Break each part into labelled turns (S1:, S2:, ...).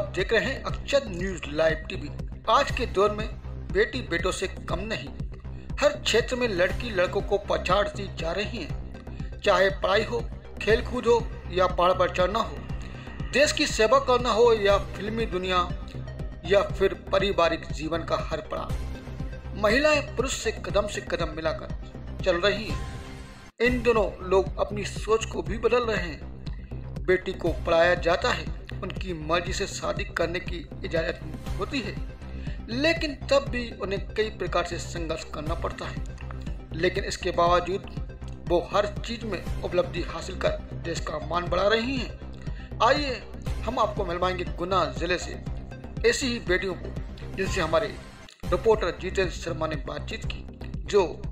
S1: आप देख रहे हैं अक्षर न्यूज़ लाइव टीवी। आज के दौर में बेटी बेटों से कम नहीं, हर क्षेत्र में लड़की लड़कों को पछाड़ती जा रही है। चाहे पढ़ाई हो खेल कूद हो, या पहाड़ पर चढ़ना हो, देश की सेवा करना हो या फिल्मी दुनिया, या फिर पारिवारिक जीवन का हर पड़ाव। महिलाएँ पुरुष से कदम से कदम मिलाकर चल रही हैं। इन दोनों लोग अपनी सोच को भी बदल रहे हैं। बेटी को पढ़ाया जाता है उनकी मर्ज़ी से शादी करने की इजाज़त होती है। लेकिन तब भी उन्हें कई प्रकार से संघर्ष करना पड़ता है। लेकिन इसके बावजूद वो हर चीज़ में उपलब्धि हासिल कर देश का मान बढ़ा रही हैं। आइए हम आपको मिलवाएँगे गुना ज़िले से ऐसी ही बेटियों को, जिनसे हमारे रिपोर्टर जितेंद्र शर्मा ने बातचीत की, जो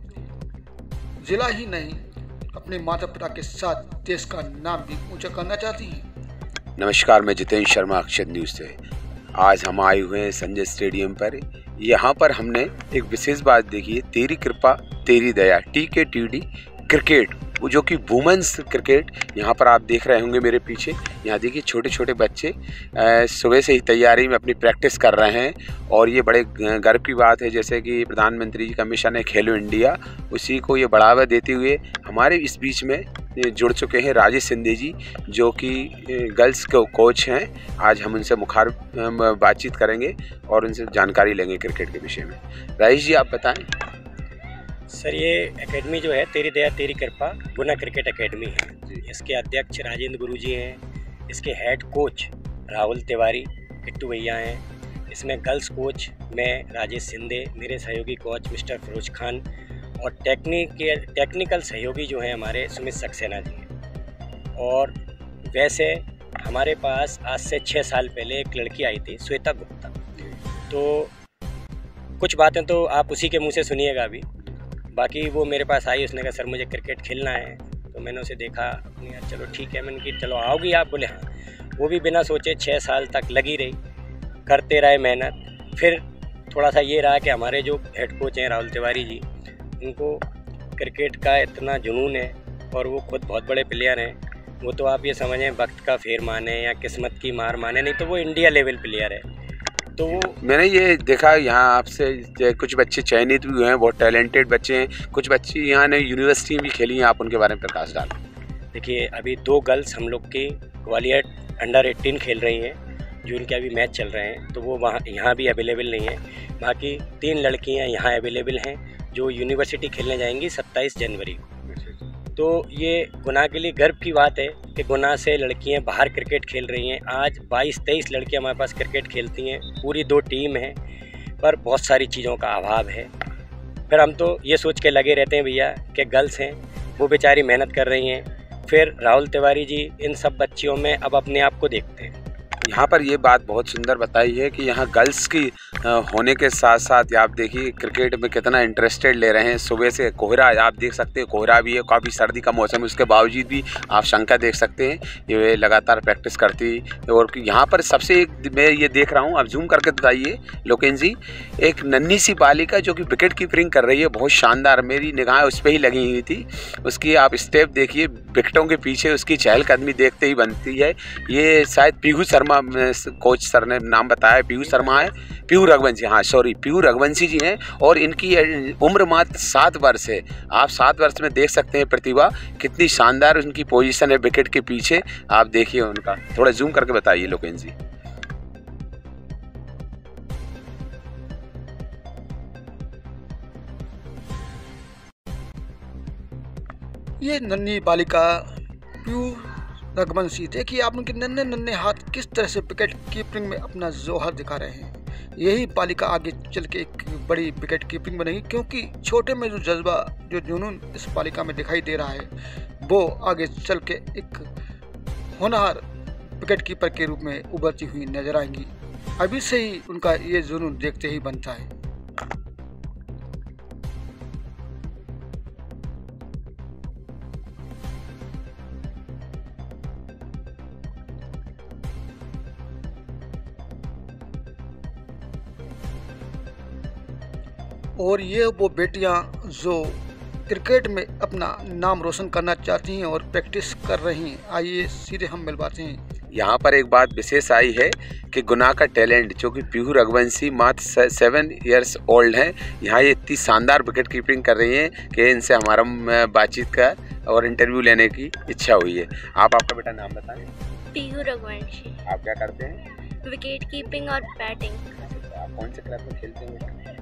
S1: जिला ही नहीं, अपने माता पिता के साथ देश का नाम भी ऊँचा करना चाहती हैं।
S2: नमस्कार, मैं जितेंद्र शर्मा, अक्षर न्यूज़ से। आज हम आए हुए हैं संजय स्टेडियम पर। यहाँ पर हमने एक विशेष बात देखी है, तेरी कृपा, तेरी दया। T K T D cricket, वो जो कि वुमेंस क्रिकेट, यहाँ पर आप देख रहे होंगे मेरे पीछे। यहाँ देखिए छोटे छोटे बच्चे सुबह से ही तैयारी में अपनी प्रैक्टिस कर रहे हैं। और ये बड़े गर्व की बात है, जैसे कि प्रधानमंत्री जी का मिशन है खेलो इंडिया, उसी को ये बढ़ावा देते हुए हमारे इस बीच में जुड़ चुके हैं राजेश सिंधे जी जो कि गर्ल्स के कोच हैं। आज हम उनसे मुखार बातचीत करेंगे और उनसे जानकारी लेंगे क्रिकेट के विषय में। राजेश जी आप बताएँ।
S3: सर ये एकेडमी जो है तेरी दया तेरी कृपा गुना क्रिकेट एकेडमी है। इसके अध्यक्ष राजेंद्र गुरु जी हैं इसके हेड कोच राहुल तिवारी किट्टू भैया हैं इसमें गर्ल्स कोच मैं राजेश सिंधे मेरे सहयोगी कोच मिस्टर फिरोज खान और टेक्निक टेक्निकल सहयोगी जो हैं हमारे सुमित सक्सेना जी। हैं और वैसे हमारे पास आज से छः साल पहले एक लड़की आई थी, श्वेता गुप्ता। तो कुछ बातें तो आप उसी के मुँह से सुनिएगा अभी। बाकी वो मेरे पास आई, उसने कहा, सर, मुझे क्रिकेट खेलना है। तो मैंने उसे देखा यार, चलो ठीक है। मैंने कि चलो, आओगी आप? बोले हाँ। वो भी बिना सोचे छः साल तक लगी रही, करते रहे मेहनत। फिर थोड़ा सा ये रहा कि हमारे जो हेड कोच हैं, राहुल तिवारी जी उनको क्रिकेट का इतना जुनून है और वो खुद बहुत बड़े प्लेयर हैं। वो तो आप ये समझें वक्त का फेर माने या किस्मत की मार माने नहीं तो वो इंडिया लेवल प्लेयर है।
S2: तो मैंने ये देखा यहाँ आपसे कुछ बच्चे चयनित भी हुए हैं बहुत टैलेंटेड बच्चे हैं। कुछ बच्चे यहाँ ने यूनिवर्सिटी भी खेली हैं आप उनके बारे में प्रकाश डाल।
S3: देखिए अभी दो गर्ल्स हम लोग की ग्वालियर अंडर एट्टीन खेल रही हैं जो उनके अभी मैच चल रहे हैं तो वो वहाँ यहाँ भी अवेलेबल नहीं है। बाकी तीन लड़कियाँ यहाँ अवेलेबल हैं जो यूनिवर्सिटी खेलने जाएँगी सत्ताईस जनवरी को। तो ये गुनाह के लिए गर्व की बात है कि गुनाह से लड़कियाँ बाहर क्रिकेट खेल रही हैं। आज 22-23 लड़कियाँ हमारे पास क्रिकेट खेलती हैं। पूरी दो टीम है पर बहुत सारी चीज़ों का अभाव है। फिर हम तो ये सोच के लगे रहते हैं भैया कि गर्ल्स हैं वो बेचारी मेहनत कर रही हैं। फिर राहुल तिवारी जी इन सब बच्चियों में अब अपने आप को देखते हैं।
S2: यहाँ पर ये बात बहुत सुंदर बताई है कि यहाँ गर्ल्स की होने के साथ साथ आप देखिए क्रिकेट में कितना इंटरेस्टेड ले रहे हैं। सुबह से कोहरा, आप देख सकते हैं, कोहरा भी है, काफ़ी सर्दी का मौसम है, उसके बावजूद भी आप शंका देख सकते हैं। ये लगातार प्रैक्टिस करती और यहाँ पर सबसे एक मैं ये देख रहा हूँ, आप जूम करके बताइए, लोकेन जी, एक नन्ही सी बालिका जो कि विकेट कीपरिंग कर रही है, बहुत शानदार, मेरी निगाहें उस पर ही लगी हुई थी। उसकी आप स्टेप देखिए, विकेटों के पीछे उसकी चहलकदमी देखते ही बनती है। ये शायद पीहू शर्मा कोच सर ने नाम बताया, पीयू शर्मा है, पीयू रघुवंशी हाँ सॉरी पीयू रघुवंशी जी हैं और इनकी उम्र मात्र सात वर्ष है। आप सात वर्ष में देख सकते हैं प्रतिभा, कितनी शानदार उनकी पोजीशन है विकेट के पीछे। आप देखिए उनका, थोड़ा जूम करके बताइए लोकेन जी।
S1: ये नन्ही बालिका, पीयू रघुवंशी देखिए आप उनके नन्हे नन्हे हाथ किस तरह से विकेट कीपिंग में अपना जोहर दिखा रहे हैं। यही पालिका आगे चल के एक बड़ी विकेट कीपिंग बनेगी, क्योंकि छोटे में जो जज्बा, जो जुनून इस पालिका में दिखाई दे रहा है, वो आगे चल के एक होनहार विकेट कीपर के रूप में उभरती हुई नज़र आएँगी। अभी से ही उनका ये जुनून देखते ही बनता है। और ये वो बेटियाँ जो क्रिकेट में अपना नाम रोशन करना चाहती हैं और प्रैक्टिस कर रही हैं आइए सीधे हम मिलवाते हैं।
S2: यहाँ पर एक बात विशेष आई है कि गुना का टैलेंट जो कि पीहू रघुवंशी मात्र सेवन इयर्स ओल्ड हैं यहाँ ये इतनी शानदार विकेट कीपिंग कर रही हैं कि इनसे हमारा बातचीत का और इंटरव्यू लेने की इच्छा हुई है। आप आपका बेटा नाम बताएँ।
S4: पीहू रघुवंशी।
S2: आप क्या करते हैं?
S4: विकेट कीपिंग और बैटिंग
S2: आप कौन से क्लब में खेलते हैं?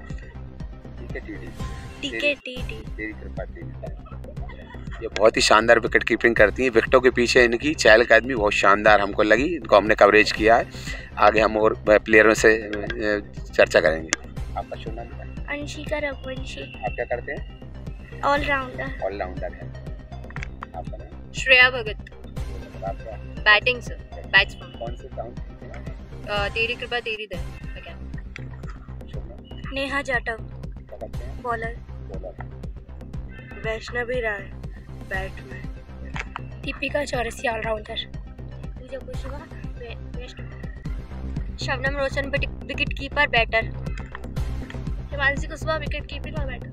S2: ठीक टीडी
S4: टीके टीडी
S2: तेरी कृपा ये बहुत ही शानदार विकेट कीपिंग करती हैं। विकेटों के पीछे इनकी चहल कदमी बहुत शानदार हमको लगी। इनको हमने कवरेज किया है। आगे हम और प्लेयरों से चर्चा करेंगे। आपका शुभ नाम
S4: अंशिका रघुवंशी।
S2: आप क्या करते हैं?
S4: ऑलराउंडर
S2: ऑलराउंडर है। आपका नाम?
S5: श्रेया भगत।
S2: आपका
S5: बैटिंग सर बैट्समैन
S2: कौन से ग्राउंड
S5: तेरी कृपा तेरी दया
S4: नेहा जाटव।
S2: हैं
S4: bowler
S2: bowler
S4: Vaishnavi Rai batman Deepika Chaurasi allrounder Pooja waste Shabnam Roshan wicket keeper batter Himanshi Kushwaha wicket keeping और batter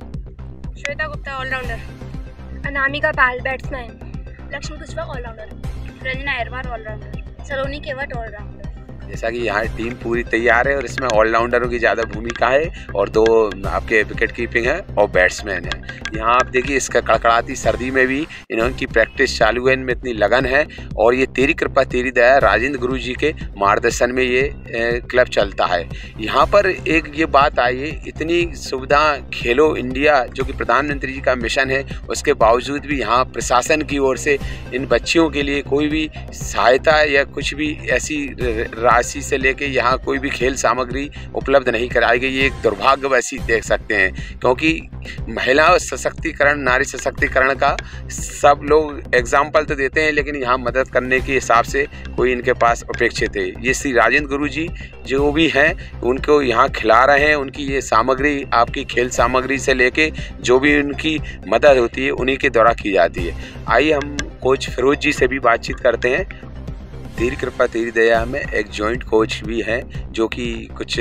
S4: Shweta Gupta allrounder Anamika Pal batsman Lakshmi Kushwaha allrounder Ranjana Erwar allrounder Saloni Kewat allrounder
S2: जैसा कि यहाँ team पूरी तैयार है और इसमें ऑलराउंडरों की ज़्यादा भूमिका है और दो आपके विकेट कीपिंग है और बैट्समैन है। यहाँ आप देखिए इसका कड़कड़ाती सर्दी में भी इनकी प्रैक्टिस चालू है, इनमें इतनी लगन है और ये तेरी कृपा, तेरी दया, राजेंद्र गुरु जी के मार्गदर्शन में ये क्लब चलता है। यहाँ पर एक ये बात आई है, इतनी सुविधा खेलो इंडिया जो कि प्रधानमंत्री जी का मिशन है, उसके बावजूद भी यहाँ प्रशासन की ओर से इन बच्चियों के लिए कोई भी सहायता या कुछ भी ऐसी राशि से लेके यहाँ कोई भी खेल सामग्री उपलब्ध नहीं कराई गई, ये एक दुर्भाग्य वैसी देख सकते हैं। क्योंकि महिला सशक्तिकरण, नारी सशक्तिकरण का सब लोग एग्ज़ाम्पल तो देते हैं, लेकिन यहाँ मदद करने के हिसाब से कोई इनके पास अपेक्षित है। ये श्री राजेंद्र गुरु जी जो भी हैं, उनको यहाँ खिला रहे हैं, उनकी ये सामग्री, आपकी खेल सामग्री से लेके जो भी उनकी मदद होती है, उन्हीं के द्वारा की जाती है। आइए हम कोच फिरोज जी से भी बातचीत करते हैं। तेरी कृपा तेरी दया में एक जॉइंट कोच भी हैं, जो कि कुछ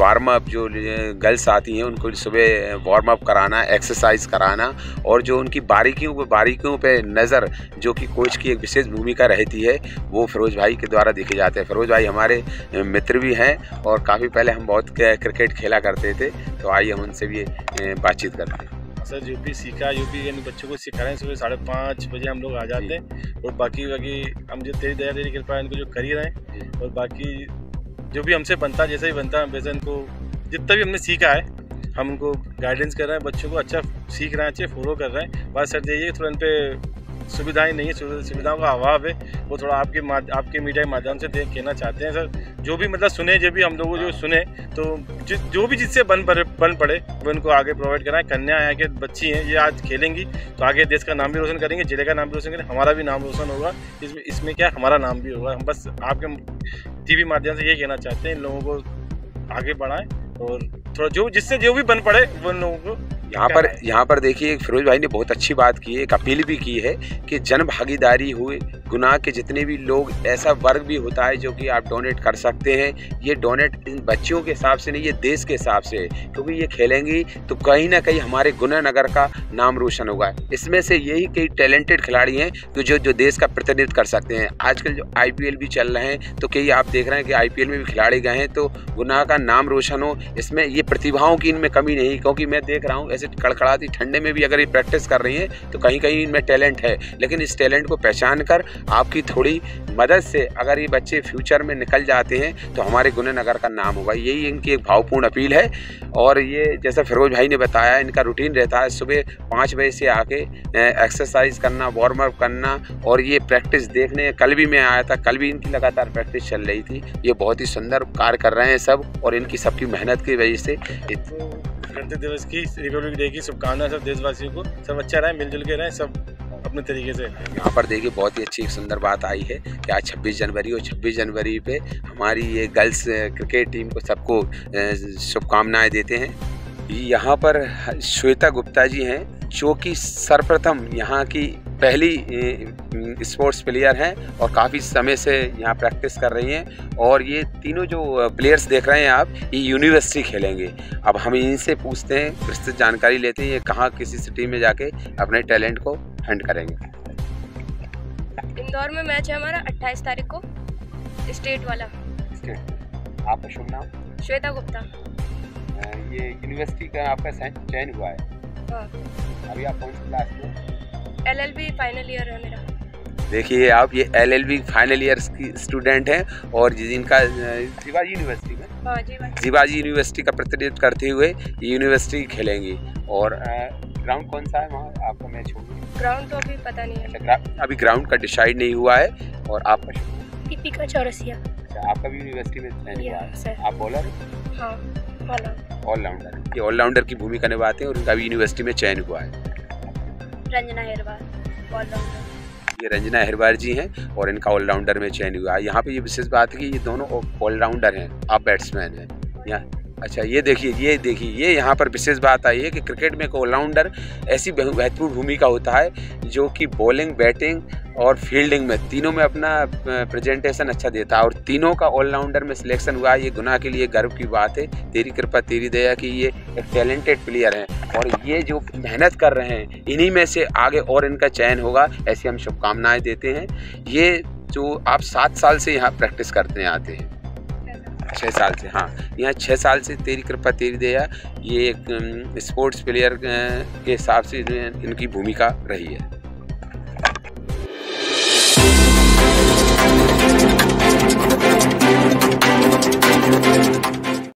S2: वार्म अप जो गर्ल्स आती हैं, उनको सुबह वार्म अप कराना एक्सरसाइज कराना, और जो उनकी बारीकियों पे बारीकियों पे नज़र, जो कि कोच की एक विशेष भूमिका रहती है, वो फिरोज भाई के द्वारा देखे जाते हैं। फिरोज भाई हमारे मित्र भी हैं, और काफ़ी पहले हम बहुत क्रिकेट खेला करते थे तो आइए हम उनसे भी बातचीत करते हैं।
S6: सर जो भी सीखा जो भी यानी बच्चों को सिखा रहे हैं सुबह साढ़े पाँच बजे हम लोग आ जाते हैं। और बाकी बाकी हम जो तेरी दया तेरी कृपा इनको जो कर ही रहे हैं। और बाकी जो भी हमसे बनता जैसा ही बनता है वैसे इनको जितना भी हमने सीखा है हम उनको गाइडेंस कर रहे हैं बच्चों को अच्छा सीख रहे हैं अच्छे फॉलो कर रहे हैं। बात सर यही है थोड़ा इन पे सुविधाएँ नहीं है सुविधाओं का अभाव है। वो थोड़ा आपके आपके मीडिया के माध्यम से देख कहना चाहते हैं सर। जो भी मतलब सुने जो भी हम लोगों जो सुने तो जि, जो भी जिससे बन पड़े बन पड़े वो इनको आगे प्रोवाइड कराएँ। कन्या है कि बच्ची हैं ये आज खेलेंगी तो आगे देश का नाम भी रोशन करेंगे ज़िले का नाम भी रोशन करेंगे हमारा भी नाम रोशन होगा। इसमें इसमें क्या हमारा नाम भी होगा। हम बस आपके टीवी माध्यम से ये कहना चाहते हैं इन लोगों को आगे बढ़ाएँ और थोड़ा जो जिससे जो भी बन पड़े वो लोगों को
S2: यहाँ पर यहाँ पर देखिए फिरोज भाई ने बहुत अच्छी बात की है एक अपील भी की है कि जन भागीदारी हुए गुनाह के जितने भी लोग, ऐसा वर्ग भी होता है जो कि आप डोनेट कर सकते हैं। ये डोनेट इन बच्चियों के हिसाब से नहीं, ये देश के हिसाब से है। क्योंकि ये खेलेंगी तो कहीं ना कहीं हमारे गुना नगर का नाम रोशन होगा। इसमें से यही कई टैलेंटेड खिलाड़ी हैं तो जो जो देश का प्रतिनिधित्व कर सकते हैं। आजकल जो आईपीएल भी चल रहे हैं तो कई आप देख रहे हैं कि आईपीएल में भी खिलाड़ी गए हैं तो गुनाह का नाम रोशन हो। इसमें ये प्रतिभाओं की इनमें कमी नहीं, क्योंकि मैं देख रहा हूँ, ऐसे कड़कड़ाती ठंडे में भी अगर ये प्रैक्टिस कर रही हैं तो कहीं कहीं इनमें टैलेंट है। लेकिन इस टैलेंट को पहचान कर आपकी थोड़ी मदद से अगर ये बच्चे फ्यूचर में निकल जाते हैं तो हमारे गुने नगर का नाम होगा। यही इनकी एक भावपूर्ण अपील है। और ये जैसा फिरोज भाई ने बताया, इनका रूटीन रहता है सुबह पाँच बजे से आके एक्सरसाइज करना वार्म अप करना और ये प्रैक्टिस देखने। कल भी मैं आया था, कल भी इनकी लगातार प्रैक्टिस चल रही थी। ये बहुत ही सुंदर कार्य कर रहे हैं सब और इनकी सबकी मेहनत की वजह से
S6: गणतंत्र दिवस की रिपब्लिक डे की शुभकामनाएँ सब देशवासियों को। सब अच्छा रहे, मिलजुल के रहें, सब अपने तरीके से।
S2: यहाँ पर देखिए, बहुत ही अच्छी सुंदर बात आई है कि आज 26 जनवरी और 26 जनवरी पे हमारी ये गर्ल्स क्रिकेट टीम को सबको शुभकामनाएँ देते हैं। यहाँ पर श्वेता गुप्ता जी हैं, जो कि सर्वप्रथम यहाँ की पहली स्पोर्ट्स प्लेयर हैं और काफ़ी समय से यहाँ प्रैक्टिस कर रही हैं और ये तीनों जो प्लेयर्स देख रहे हैं आप ये यूनिवर्सिटी खेलेंगे। अब हम इनसे पूछते हैं विस्तृत जानकारी लेते हैं ये कहाँ किसी सिटी में जाके अपने टैलेंट को हैंड करेंगे।
S7: इंदौर में मैच है हमारा 28 तारीख को स्टेट वाला।
S2: आपका शुभ नाम?
S7: श्वेता गुप्ता।
S2: ये यूनिवर्सिटी का आपका चयन चयन हुआ है।
S7: हाँ।
S2: अभी आप कौन सी क्लास में
S7: एल फाइनल ईयर है मेरा।
S2: देखिए आप ये एलएलबी फाइनल ईयर की स्टूडेंट हैं और जिनका शिवाजी यूनिवर्सिटी में।
S7: हाँ
S2: शिवाजी यूनिवर्सिटी का प्रतिनिधित्व करते हुए यूनिवर्सिटी खेलेंगी। और ग्राउंड कौन सा है वहाँ? आपका मैच होगी
S7: ग्राउंड तो अभी पता नहीं
S2: अच्छा
S7: है
S2: ग्रा- अभी ग्राउंड का डिसाइड नहीं हुआ है और आपका
S4: दीपिका चौरसिया।
S2: अच्छा आपका भी यूनिवर्सिटी में हुआ है। आप बॉलर
S4: हाँ?
S2: ऑलराउंडर ये ऑलराउंडर की भूमिका निभाते हैं और उनका भी यूनिवर्सिटी में चयन हुआ है।
S4: रंजना हेरवाल ऑलराउंडर
S2: ये रंजना अहिरवार जी हैं और इनका ऑलराउंडर में चयन हुआ। यहाँ पे ये विशेष बात है कि ये दोनों ऑलराउंडर हैं, आप बैट्समैन हैं। यहाँ अच्छा ये देखिए ये देखिए, ये यहाँ पर विशेष बात आई है कि क्रिकेट में एक ऑलराउंडर ऐसी महत्वपूर्ण भूमिका होता है, जो कि बॉलिंग, बैटिंग और फील्डिंग में तीनों में अपना प्रेजेंटेशन अच्छा देता है। और तीनों का ऑलराउंडर में सिलेक्शन हुआ, ये गुना के लिए गर्व की बात है। तेरी कृपा, तेरी दया कि ये एक टैलेंटेड प्लेयर हैं। और ये जो मेहनत कर रहे हैं, इन्हीं में से आगे और इनका चयन होगा, ऐसी हम शुभकामनाएँ देते हैं। ये जो आप सात साल से यहाँ प्रैक्टिस करते आते हैं। छः साल से हाँ। यहाँ छः साल से तेरी कृपा, तेरी दया, ये एक स्पोर्ट्स प्लेयर के हिसाब से इनकी भूमिका रही है।